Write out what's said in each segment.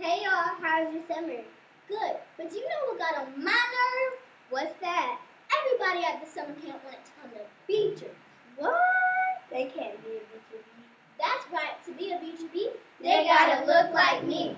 Hey y'all, how's your summer? Good, but you know what got on my nerve? What's that? Everybody at the summer camp went on the beach. What? They can't be a Beecher bee. That's right, to be a Beecher bee, they, gotta, gotta look like me.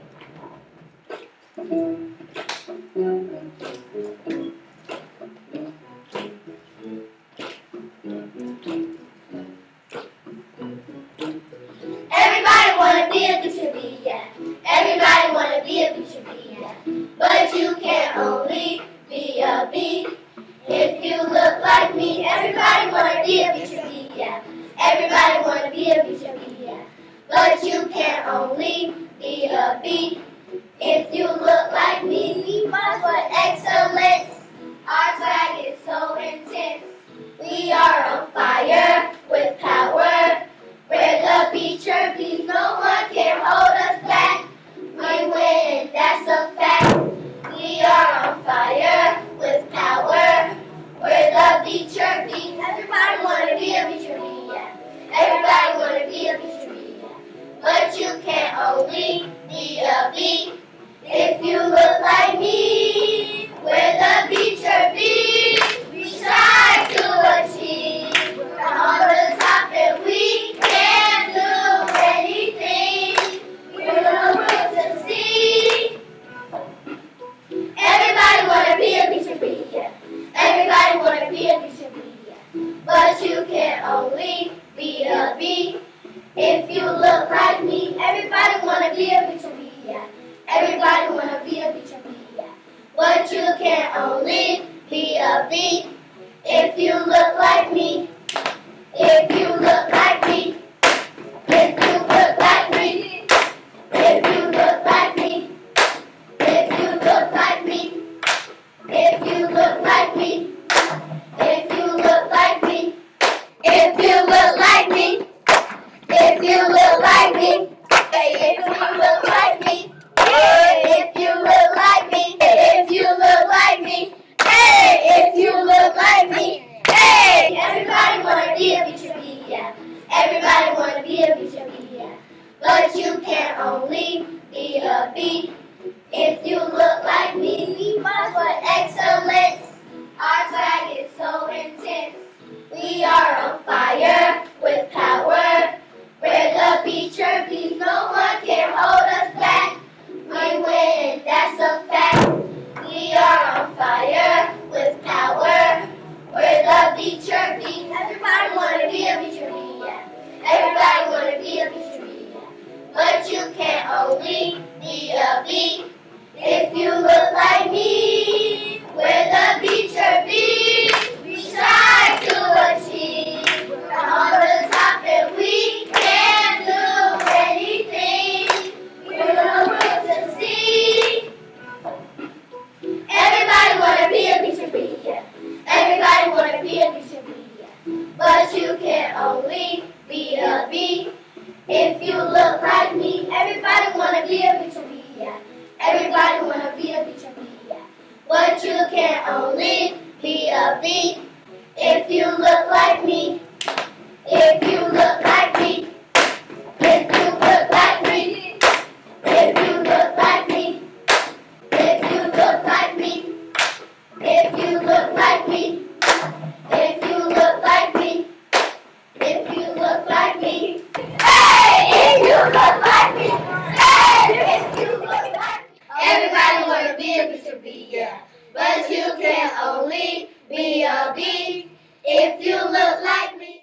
be a bee, a bee. But you can only be a bee if you look like me. If you look like me, everybody wanna be a picture media. Everybody wanna be a picture media. But you can only be a B if you look like but you can only be a bee if you look like me.